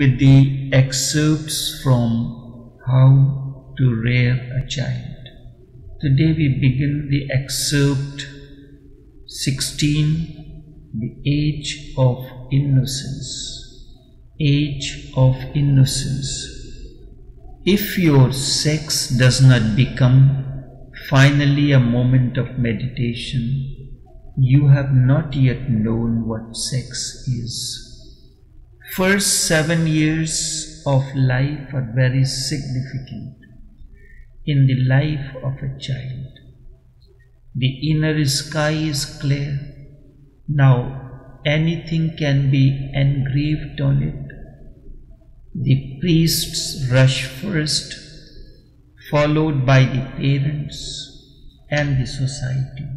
with the excerpts from How to Rear a Child. Today we begin the excerpt 16 The Age of Innocence. Age of Innocence. If your sex does not become finally a moment of meditation, you have not yet known what sex is. First seven years of life are very significant in the life of a child. The inner sky is clear. Now anything can be engraved on it. The priests rush first, followed by the parents and the society.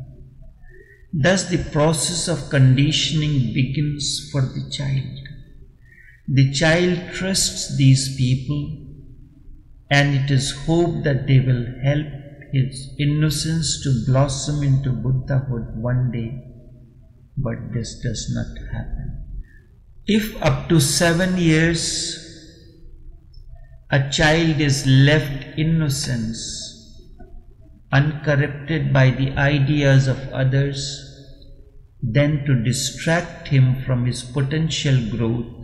Thus, the process of conditioning begins for the child. The child trusts these people, and it is hoped that they will help his innocence to blossom into Buddhahood one day, but this does not happen. If up to seven years a child is left innocence, uncorrupted by the ideas of others, then to distract him from his potential growth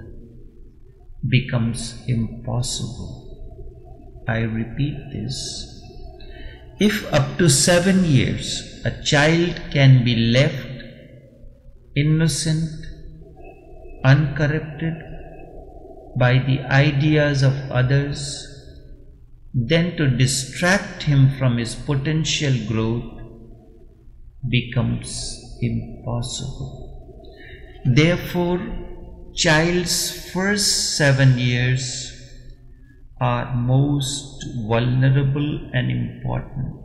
becomes impossible. I repeat this. If up to seven years a child can be left innocent, uncorrupted by the ideas of others, then to distract him from his potential growth becomes impossible. Therefore, child's first seven years are most vulnerable and important,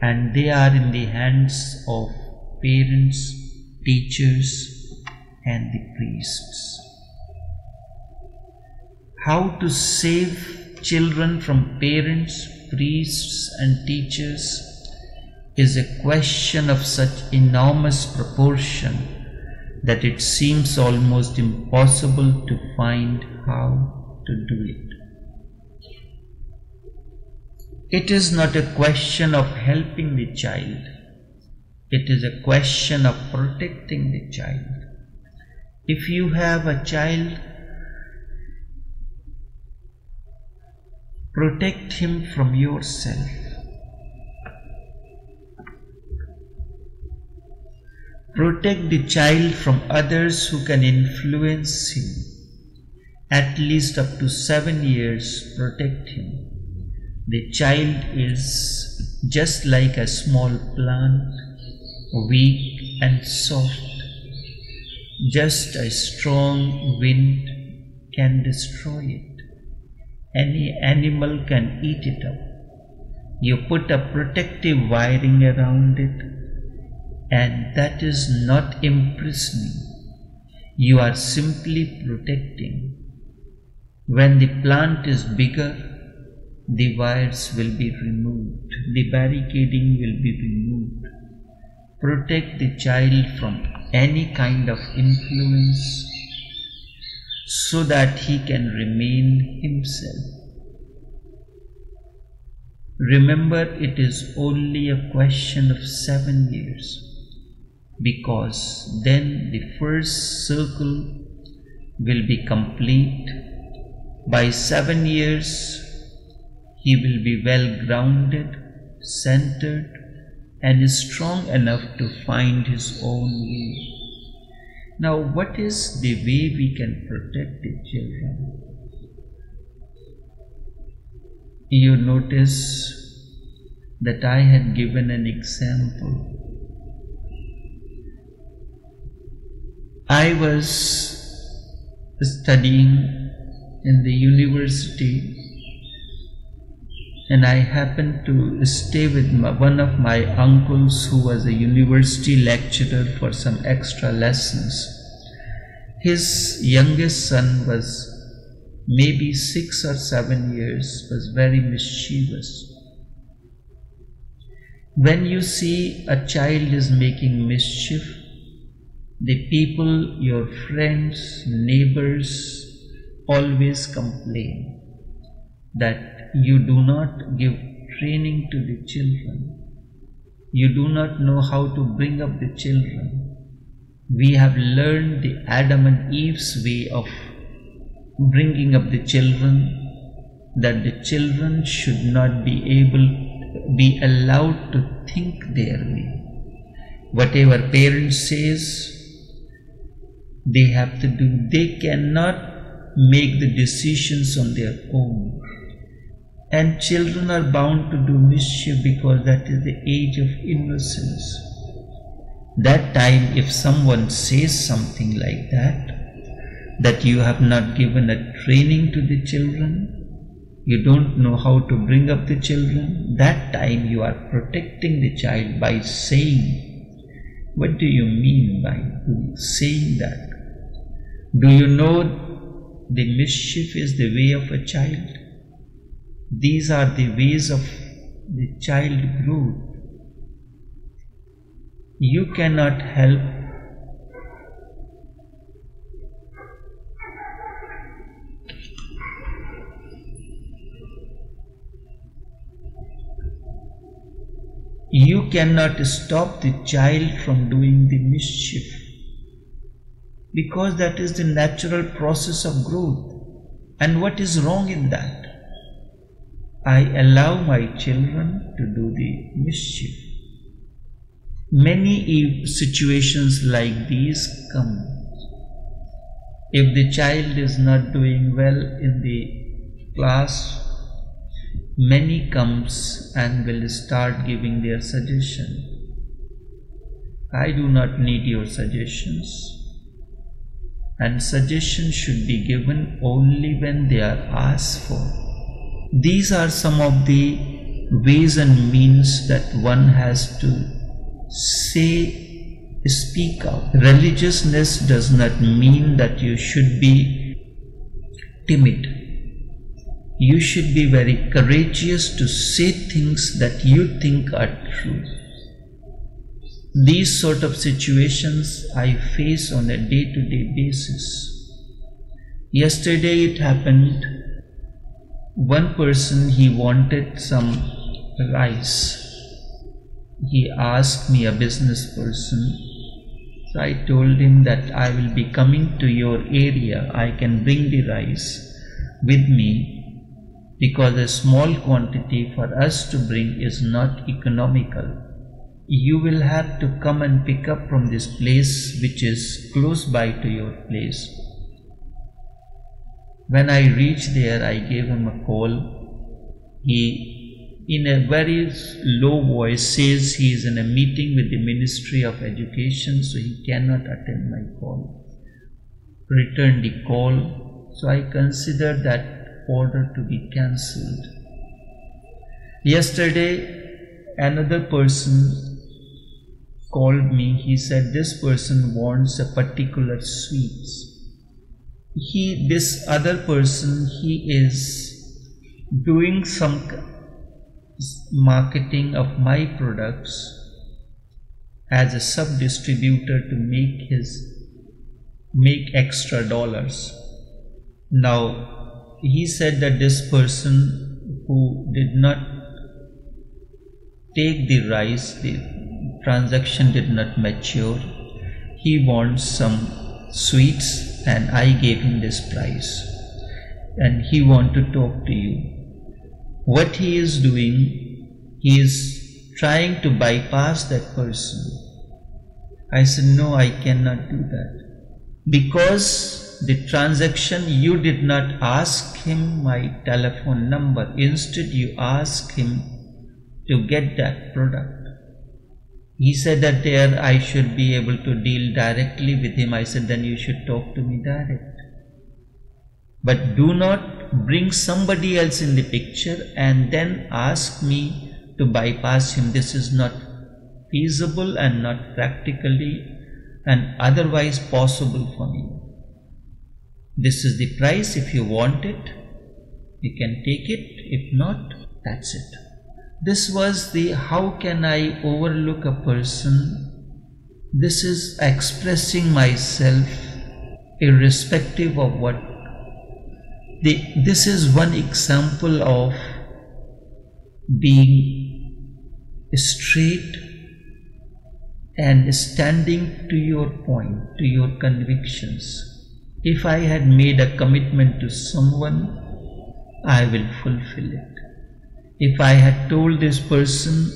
and they are in the hands of parents, teachers, and the priests. How to save children from parents, priests, and teachers is a question of such enormous proportion that it seems almost impossible to find how to do it. It is not a question of helping the child, it is a question of protecting the child. If you have a child Protect him from yourself. Protect the child from others who can influence him. At least up to seven years, protect him. The child is just like a small plant, weak and soft. Just a strong wind can destroy it any animal can eat it up. You put a protective wiring around it, and that is not imprisoning. You are simply protecting. When the plant is bigger, the wires will be removed, the barricading will be removed. Protect the child from any kind of influence so that he can remain himself. Remember, it is only a question of seven years because then the first circle will be complete. By seven years, he will be well grounded, centered, and is strong enough to find his own way. Now, what is the way we can protect the children? You notice that I had given an example. I was studying in the university and I happened to stay with my, one of my uncles who was a university lecturer for some extra lessons. His youngest son was maybe six or seven years, was very mischievous. When you see a child is making mischief, the people, your friends, neighbors, always complain that you do not give training to the children. You do not know how to bring up the children. We have learned the Adam and Eve's way of bringing up the children that the children should not be able be allowed to think their way whatever parents says they have to do they cannot make the decisions on their own and children are bound to do mischief because that is the age of innocence that time if someone says something like that that you have not given a training to the children you don't know how to bring up the children, that time you are protecting the child by saying, what do you mean by saying that? Do you know the mischief is the way of a child? These are the ways of the child growth. You cannot help You cannot stop the child from doing the mischief because that is the natural process of growth. And what is wrong in that? I allow my children to do the mischief. Many situations like these come. If the child is not doing well in the class many comes and will start giving their suggestion. I do not need your suggestions. And suggestions should be given only when they are asked for. These are some of the ways and means that one has to say, speak out. Religiousness does not mean that you should be timid you should be very courageous to say things that you think are true. These sort of situations I face on a day to day basis. Yesterday it happened, one person he wanted some rice. He asked me, a business person, so I told him that I will be coming to your area. I can bring the rice with me because a small quantity for us to bring is not economical. You will have to come and pick up from this place which is close by to your place. When I reached there, I gave him a call. He, in a very low voice, says he is in a meeting with the Ministry of Education, so he cannot attend my call. Returned the call, so I considered that order to be cancelled. Yesterday, another person called me. He said this person wants a particular sweets. He, this other person, he is doing some marketing of my products as a sub distributor to make his make extra dollars. Now he said that this person who did not take the rice, the transaction did not mature. He wants some sweets and I gave him this price. And he want to talk to you. What he is doing, he is trying to bypass that person. I said, no, I cannot do that. Because the transaction you did not ask him my telephone number instead you ask him to get that product he said that there I should be able to deal directly with him I said then you should talk to me direct but do not bring somebody else in the picture and then ask me to bypass him this is not feasible and not practically and otherwise possible for me this is the price. If you want it, you can take it. If not, that's it. This was the how can I overlook a person? This is expressing myself irrespective of what The, this is one example of being straight and standing to your point, to your convictions. If I had made a commitment to someone, I will fulfill it. If I had told this person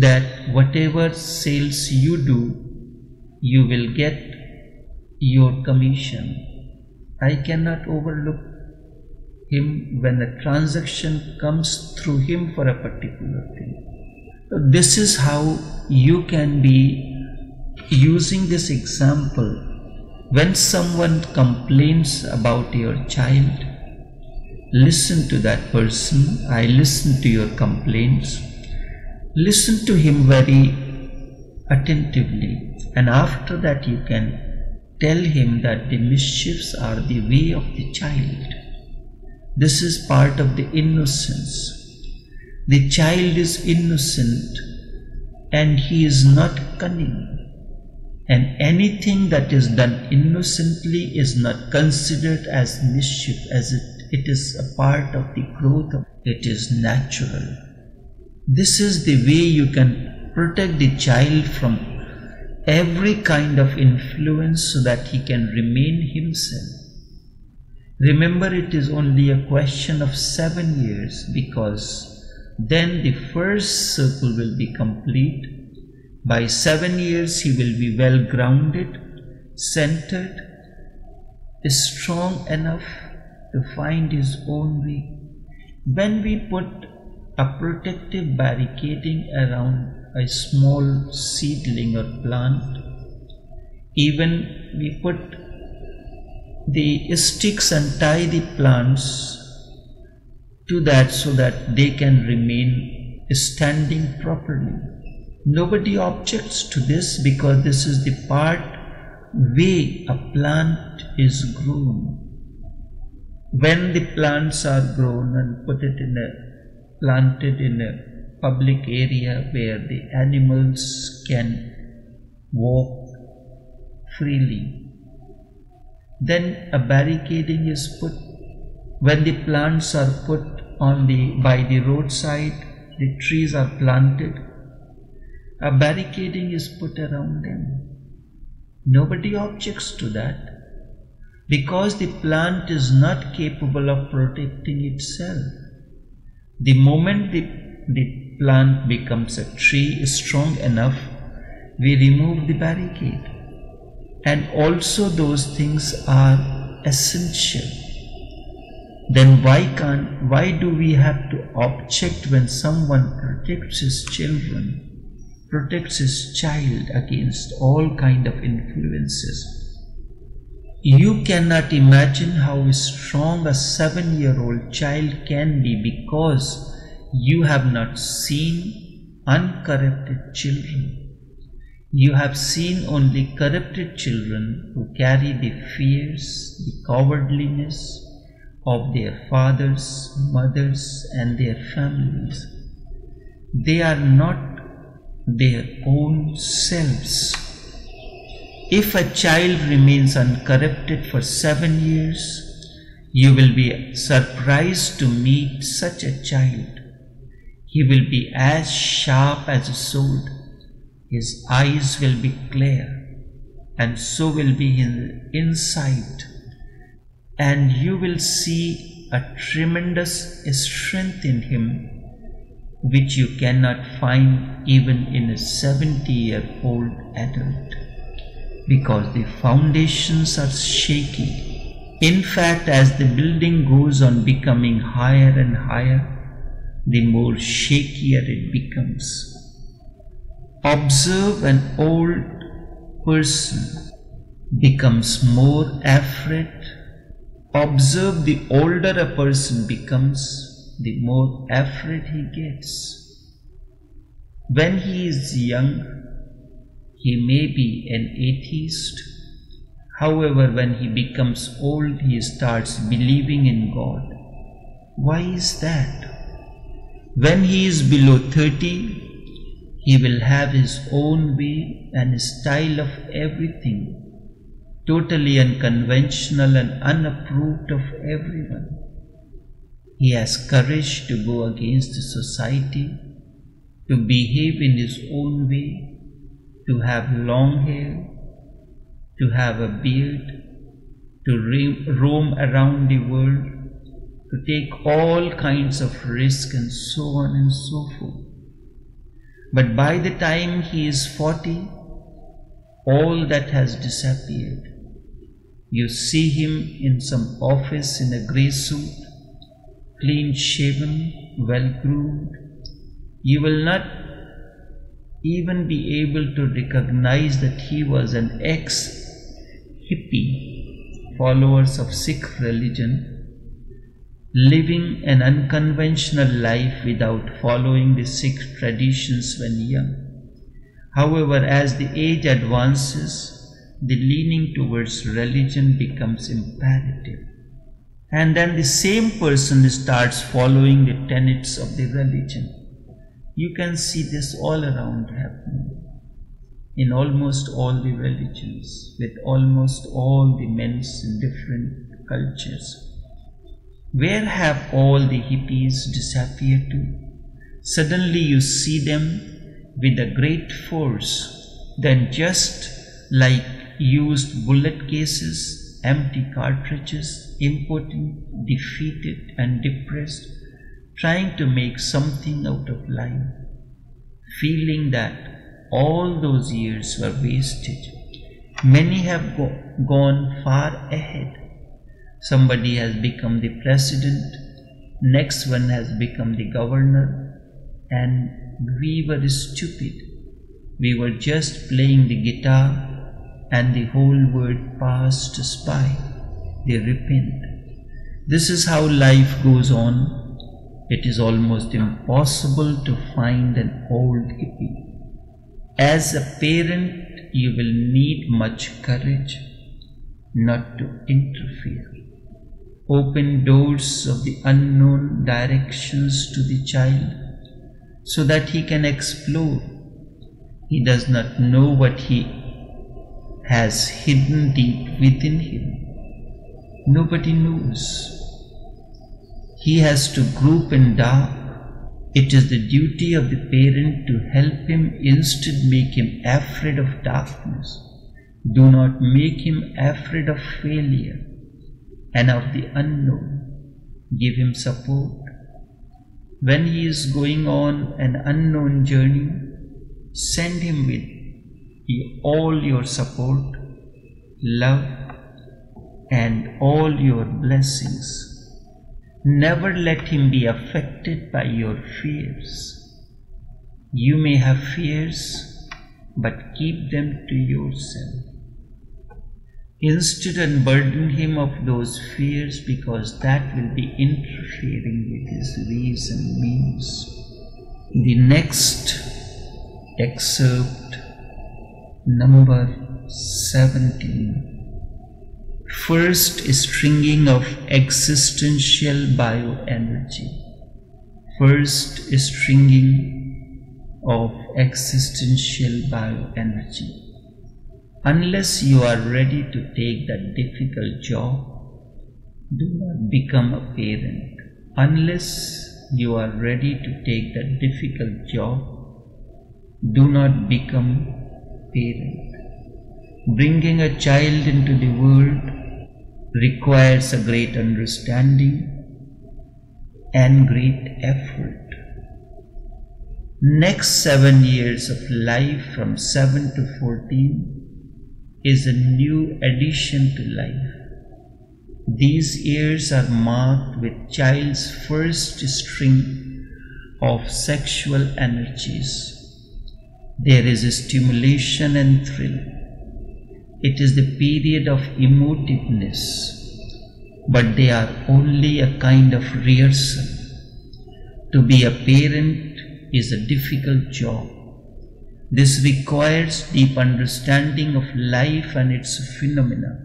that whatever sales you do, you will get your commission. I cannot overlook him when a transaction comes through him for a particular thing. This is how you can be using this example when someone complains about your child. Listen to that person. I listen to your complaints. Listen to him very attentively, and after that, you can tell him that the mischiefs are the way of the child. This is part of the innocence. The child is innocent and he is not cunning. And anything that is done innocently is not considered as mischief, as it, it is a part of the growth it is natural. This is the way you can protect the child from every kind of influence so that he can remain himself. Remember, it is only a question of seven years because then the first circle will be complete. By seven years, he will be well grounded, centered, strong enough to find his own way. When we put a protective barricading around a small seedling or plant, even we put the sticks and tie the plants to that so that they can remain standing properly. Nobody objects to this because this is the part way a plant is grown. When the plants are grown and put it in a planted in a public area where the animals can walk freely, then a barricading is put. When the plants are put on the by the roadside the trees are planted a barricading is put around them nobody objects to that because the plant is not capable of protecting itself. The moment the, the plant becomes a tree strong enough we remove the barricade. And also those things are essential. Then why can't why do we have to object when someone protects his children protects his child against all kind of influences you cannot imagine how strong a seven year old child can be because you have not seen uncorrupted children you have seen only corrupted children who carry the fears the cowardliness of their fathers, mothers, and their families. They are not their own selves. If a child remains uncorrupted for seven years, you will be surprised to meet such a child. He will be as sharp as a sword. His eyes will be clear, and so will be his insight and you will see a tremendous strength in him which you cannot find even in a 70 year old adult because the foundations are shaky. In fact, as the building goes on becoming higher and higher, the more shakier it becomes. Observe an old person becomes more afraid Observe the older a person becomes, the more afraid he gets. When he is young, he may be an atheist. However, when he becomes old, he starts believing in God. Why is that? When he is below 30, he will have his own way and style of everything totally unconventional and unapproved of everyone. He has courage to go against society, to behave in his own way, to have long hair, to have a beard, to roam around the world, to take all kinds of risk and so on and so forth. But by the time he is 40, all that has disappeared. You see him in some office in a grey suit, clean shaven, well groomed. You will not even be able to recognize that he was an ex hippie, followers of Sikh religion living an unconventional life without following the Sikh traditions when young. However, as the age advances, the leaning towards religion becomes imperative. And then the same person starts following the tenets of the religion. You can see this all around happening in almost all the religions, with almost all the men's different cultures. Where have all the hippies disappeared to? Suddenly you see them with a great force, then just like used bullet cases, empty cartridges, impotent, defeated, and depressed, trying to make something out of life, feeling that all those years were wasted. Many have go- gone far ahead Somebody has become the president, next one has become the governor, and we were stupid. We were just playing the guitar, and the whole world passed us by. They repent. This is how life goes on. It is almost impossible to find an old hippie. As a parent, you will need much courage not to interfere open doors of the unknown directions to the child so that he can explore. He does not know what he has hidden deep within him. Nobody knows. He has to grope in dark. It is the duty of the parent to help him instead make him afraid of darkness. Do not make him afraid of failure and of the unknown. Give him support. When he is going on an unknown journey, send him with all your support, love, and all your blessings. Never let him be affected by your fears. You may have fears, but keep them to yourself. Instead, unburden him of those fears because that will be interfering with his ways and means. The next excerpt, number 17. First stringing of existential bioenergy. First stringing of existential bioenergy. Unless you are ready to take that difficult job, do not become a parent. Unless you are ready to take that difficult job, do not become parent. Bringing a child into the world requires a great understanding and great effort. Next seven years of life from 7 to 14 is a new addition to life. These years are marked with child's first string of sexual energies. There is a stimulation and thrill. It is the period of emotiveness, but they are only a kind of rehearsal. To be a parent is a difficult job. This requires deep understanding of life and its phenomena.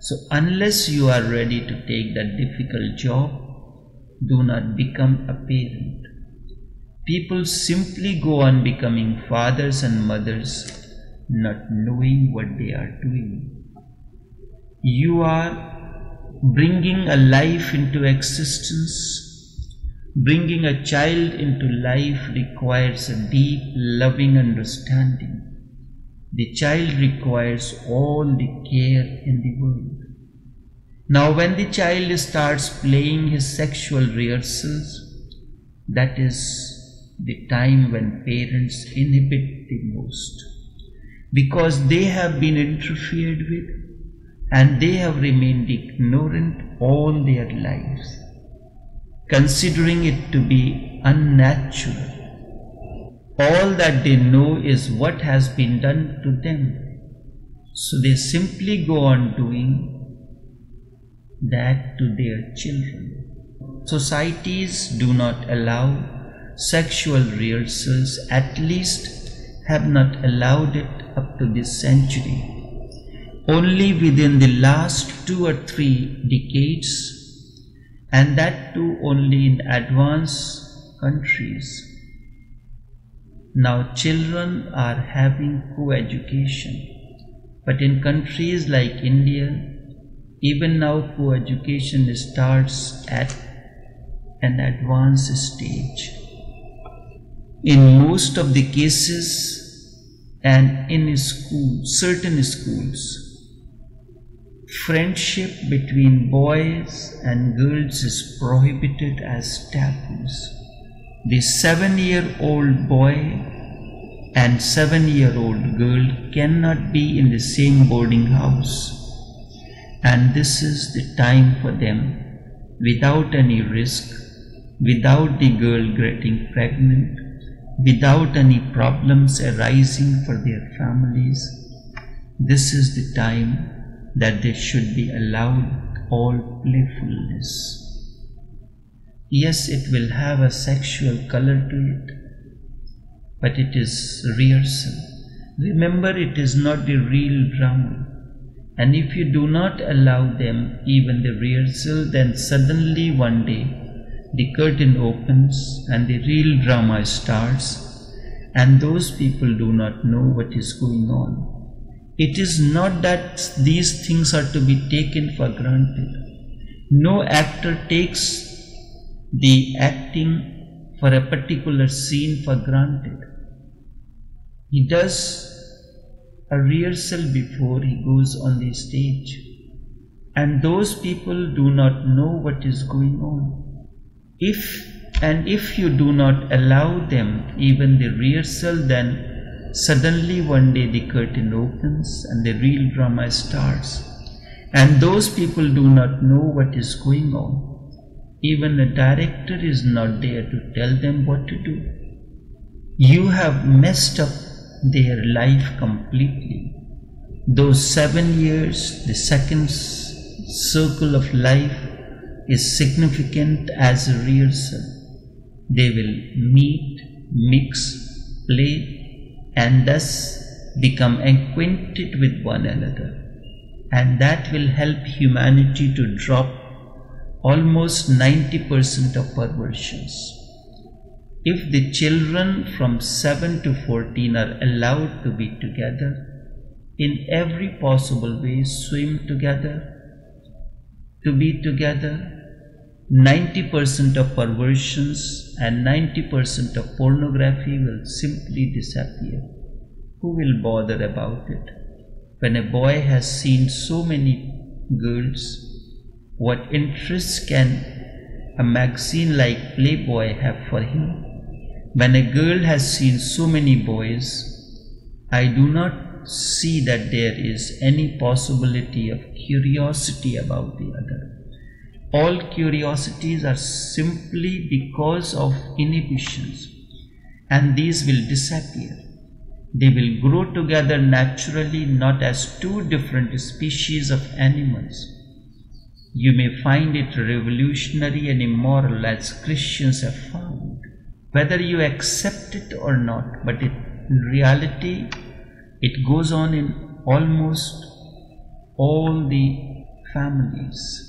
So, unless you are ready to take that difficult job, do not become a parent. People simply go on becoming fathers and mothers, not knowing what they are doing. You are bringing a life into existence, bringing a child into life requires a deep, loving understanding. The child requires all the care in the world. Now, when the child starts playing his sexual rehearsals, that is the time when parents inhibit the most because they have been interfered with and they have remained ignorant all their lives, considering it to be unnatural. All that they know is what has been done to them. So they simply go on doing that to their children. Societies do not allow sexual rehearsals, at least have not allowed it up to this century. Only within the last two or three decades, and that too only in advanced countries. Now children are having co-education, but in countries like India, even now co-education starts at an advanced stage. In most of the cases, and in school, certain schools, friendship between boys and girls is prohibited as taboos. The seven-year-old boy and seven-year-old girl cannot be in the same boarding house. And this is the time for them, without any risk, without the girl getting pregnant, without any problems arising for their families, this is the time that they should be allowed all playfulness. Yes, it will have a sexual color to it, but it is rehearsal. Remember, it is not the real drama. And if you do not allow them even the rehearsal, then suddenly one day the curtain opens and the real drama starts, and those people do not know what is going on. It is not that these things are to be taken for granted. No actor takes the acting for a particular scene for granted. He does a rehearsal before he goes on the stage. And those people do not know what is going on. If and if you do not allow them even the rehearsal, then suddenly one day the curtain opens and the real drama starts. And those people do not know what is going on. Even the director is not there to tell them what to do. You have messed up their life completely. Those seven years, the second circle of life, is significant as a rehearsal. They will meet, mix, play, and thus become acquainted with one another. And that will help humanity to drop almost 90% of perversions. If the children from 7 to 14 are allowed to be together, in every possible way swim together, to be together, 90% of perversions and 90% of pornography will simply disappear. Who will bother about it? When a boy has seen so many girls, what interest can a magazine like Playboy have for him? When a girl has seen so many boys, I do not see that there is any possibility of curiosity about the other. All curiosities are simply because of inhibitions, and these will disappear. They will grow together naturally, not as two different species of animals. You may find it revolutionary and immoral as Christians have found, whether you accept it or not, but it, in reality it goes on in almost all the families.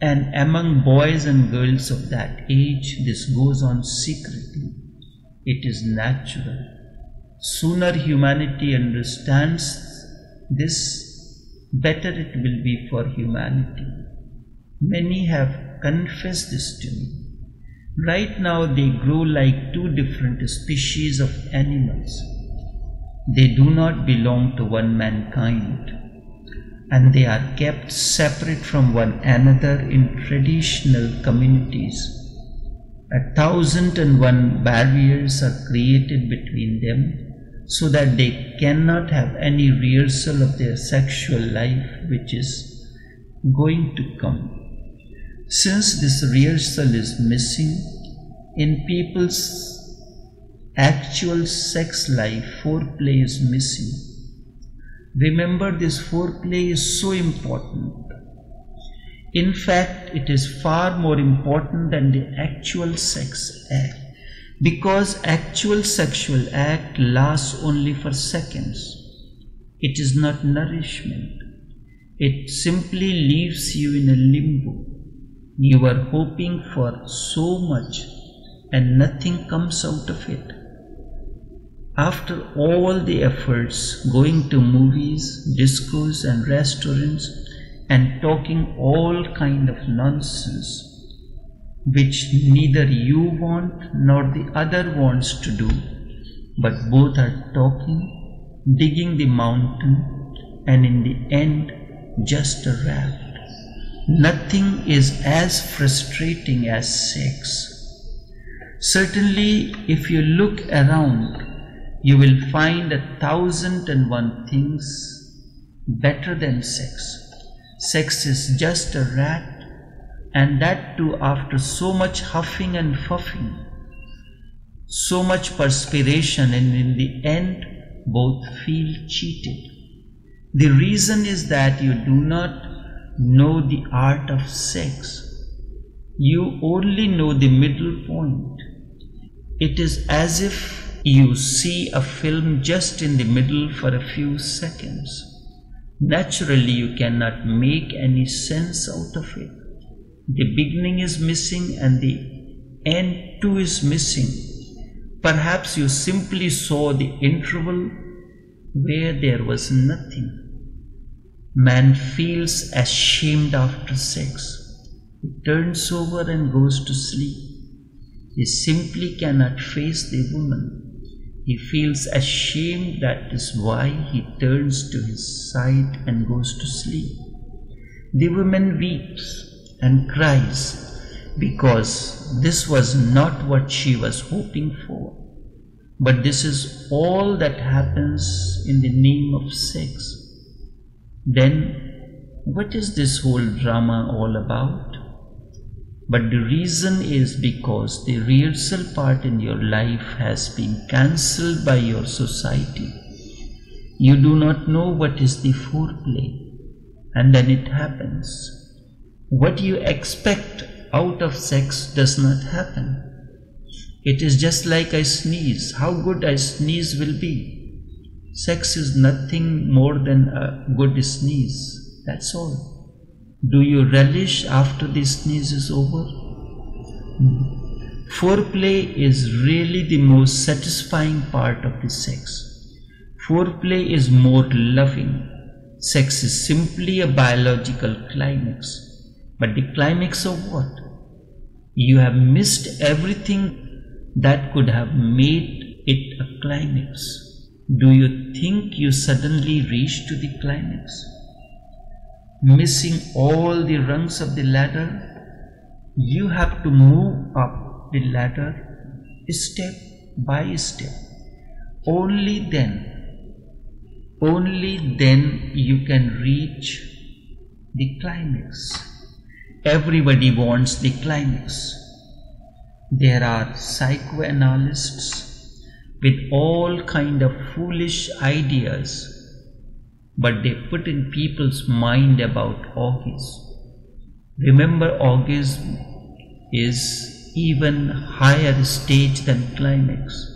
And among boys and girls of that age, this goes on secretly. It is natural. Sooner humanity understands this, better it will be for humanity. Many have confessed this to me. Right now they grow like two different species of animals. They do not belong to one mankind and they are kept separate from one another in traditional communities. A thousand and one barriers are created between them so that they cannot have any rehearsal of their sexual life which is going to come. Since this rehearsal is missing in people's actual sex life, foreplay is missing. Remember, this foreplay is so important. In fact, it is far more important than the actual sex act because actual sexual act lasts only for seconds. It is not nourishment. It simply leaves you in a limbo. You are hoping for so much and nothing comes out of it. After all the efforts going to movies, discos and restaurants and talking all kind of nonsense which neither you want nor the other wants to do, but both are talking, digging the mountain and in the end just a raft. Nothing is as frustrating as sex. Certainly, if you look around, you will find a thousand and one things better than sex. Sex is just a rat, and that too after so much huffing and puffing, so much perspiration, and in the end, both feel cheated. The reason is that you do not know the art of sex. You only know the middle point. It is as if you see a film just in the middle for a few seconds. Naturally, you cannot make any sense out of it. The beginning is missing and the end too is missing. Perhaps you simply saw the interval where there was nothing. Man feels ashamed after sex. He turns over and goes to sleep. He simply cannot face the woman. He feels ashamed, that is why he turns to his side and goes to sleep. The woman weeps and cries because this was not what she was hoping for. But this is all that happens in the name of sex. Then, what is this whole drama all about? But the reason is because the real rehearsal part in your life has been cancelled by your society. You do not know what is the foreplay, and then it happens. What you expect out of sex does not happen. It is just like I sneeze. How good I sneeze will be. Sex is nothing more than a good sneeze. That's all. Do you relish after the sneeze is over? Foreplay is really the most satisfying part of the sex. Foreplay is more loving. Sex is simply a biological climax. But the climax of what? You have missed everything that could have made it a climax. Do you think you suddenly reach to the climax? Missing all the rungs of the ladder, you have to move up the ladder step by step. Only then, only then you can reach the climax. Everybody wants the climax. There are psychoanalysts with all kind of foolish ideas but they put in people's mind about orgasm. Remember orgasm is even higher stage than climax.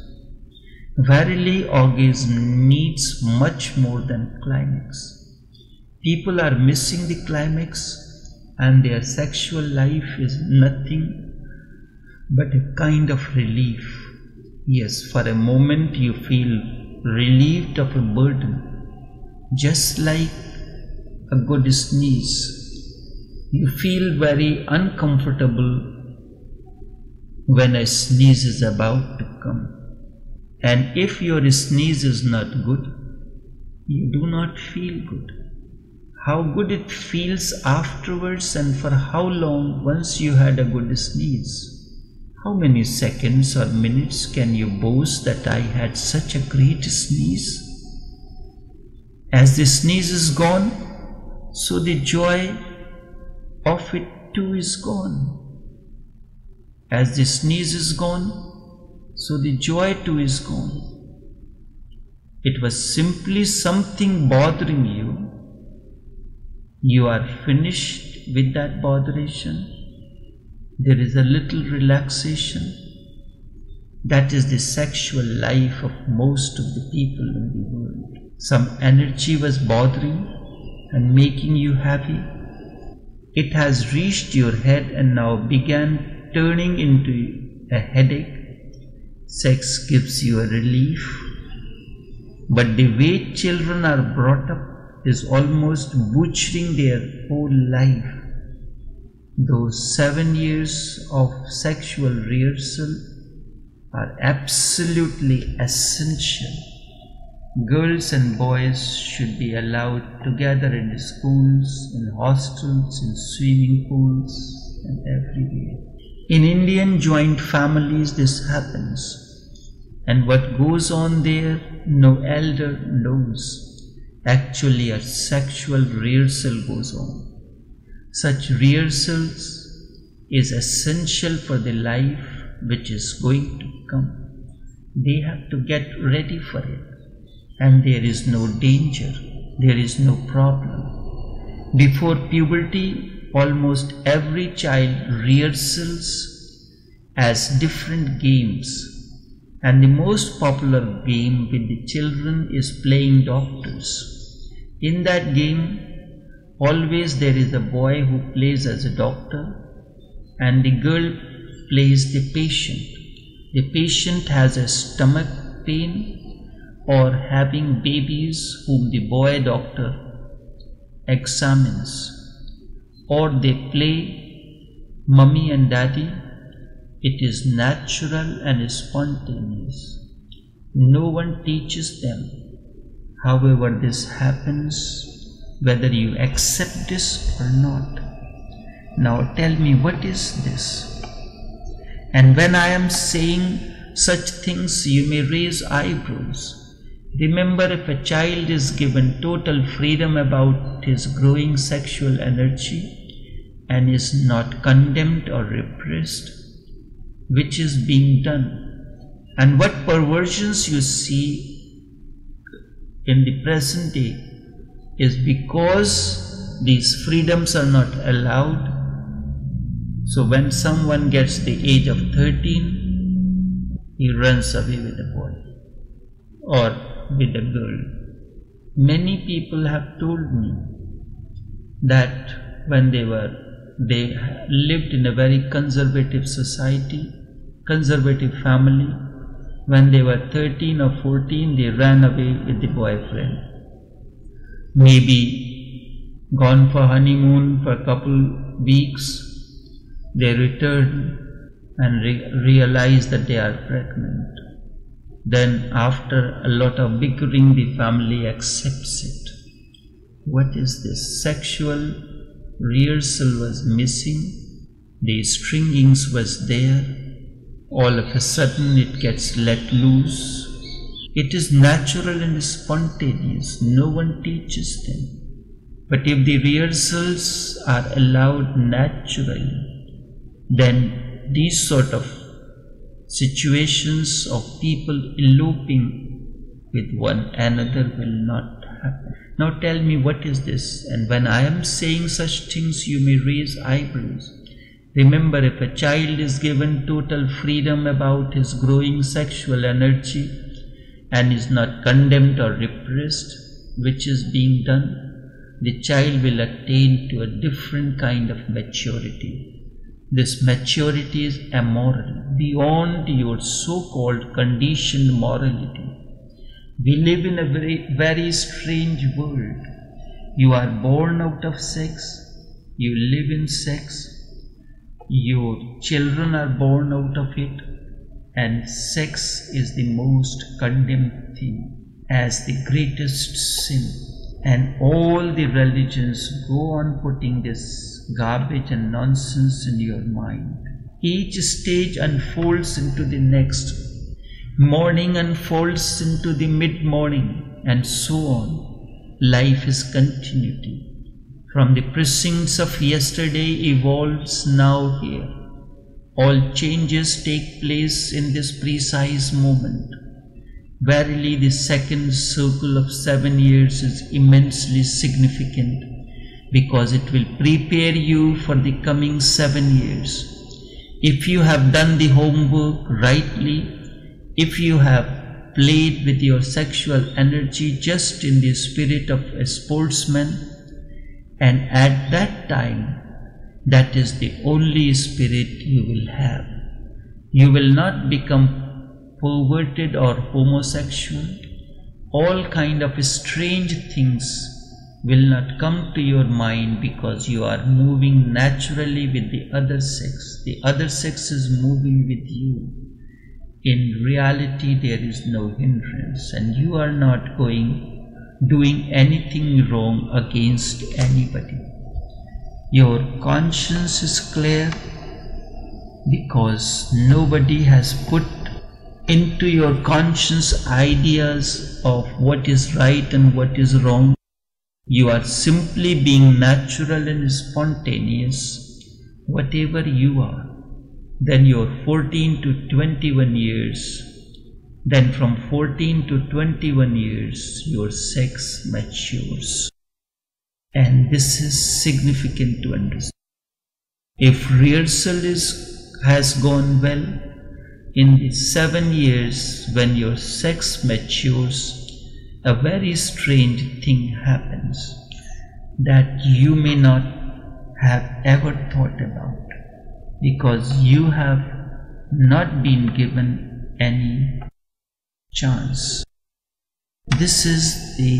Verily orgasm needs much more than climax. People are missing the climax and their sexual life is nothing but a kind of relief Yes, for a moment you feel relieved of a burden, just like a good sneeze. You feel very uncomfortable when a sneeze is about to come. And if your sneeze is not good, you do not feel good. How good it feels afterwards and for how long once you had a good sneeze. How many seconds or minutes can you boast that I had such a great sneeze? As the sneeze is gone, so the joy of it too is gone. As the sneeze is gone, so the joy too is gone. It was simply something bothering you. You are finished with that botheration. There is a little relaxation. That is the sexual life of most of the people in the world. Some energy was bothering and making you happy. It has reached your head and now began turning into a headache. Sex gives you a relief. But the way children are brought up is almost butchering their whole life. Those seven years of sexual rehearsal are absolutely essential. Girls and boys should be allowed to gather in the schools, in hostels, in swimming pools, and everywhere. In Indian joint families, this happens. And what goes on there, no elder knows. Actually, a sexual rehearsal goes on. Such rehearsals is essential for the life which is going to come. They have to get ready for it. And there is no danger, there is no problem. Before puberty, almost every child rehearsals as different games and the most popular game with the children is playing doctors. In that game, always there is a boy who plays as a doctor and the girl plays the patient. The patient has a stomach pain or having babies whom the boy doctor examines or they play mummy and daddy, it is natural and spontaneous. No one teaches them. However, this happens whether you accept this or not. Now tell me, what is this? And when I am saying such things, you may raise eyebrows. Remember, if a child is given total freedom about his growing sexual energy, and is not condemned or repressed, which is being done. And what perversions you see in the present day is because these freedoms are not allowed. So when someone gets the age of 13, he runs away with a boy or with a girl. Many people have told me that when they were they lived in a very conservative society, conservative family. When they were 13 or 14, they ran away with the boyfriend. Maybe gone for honeymoon for a couple weeks, they return and re- realize that they are pregnant. Then, after a lot of bickering, the family accepts it. What is this? Sexual rehearsal was missing, the stringings was there, all of a sudden it gets let loose. It is natural and spontaneous, no one teaches them. But if the rehearsals are allowed naturally, then these sort of situations of people eloping with one another will not happen. Now tell me what is this? And when I am saying such things, you may raise eyebrows. Remember, if a child is given total freedom about his growing sexual energy and is not condemned or repressed, which is being done, the child will attain to a different kind of maturity. This maturity is immoral, beyond your so-called conditioned morality. We live in a very, very strange world. You are born out of sex you live in sex, your children are born out of it, and sex is the most condemned thing as the greatest sin. And all the religions go on putting this garbage and nonsense in your mind. Each stage unfolds into the next. Morning unfolds into the mid morning, and so on. Life is continuity. From the precincts of yesterday evolves now here. All changes take place in this precise moment. Verily, the second circle of seven years is immensely significant because it will prepare you for the coming seven years. If you have done the homework rightly, if you have played with your sexual energy just in the spirit of a sportsman, and at that time, that is the only spirit you will have. You will not become perverted or homosexual. All kind of strange things will not come to your mind because you are moving naturally with the other sex. The other sex is moving with you. In reality, there is no hindrance, and you are not going doing anything wrong against anybody. Your conscience is clear because nobody has put into your conscience ideas of what is right and what is wrong. You are simply being natural and spontaneous, whatever you are. Then your 14 to 21 years, then from 14 to 21 years, your sex matures. And this is significant to understand. If rehearsal is, has gone well, in the seven years when your sex matures, a very strange thing happens that you may not have ever thought about because you have not been given any chance. This is the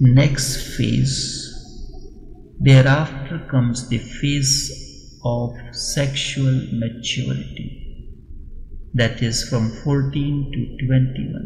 next phase. Thereafter comes the phase of sexual maturity that is from 14 to 21.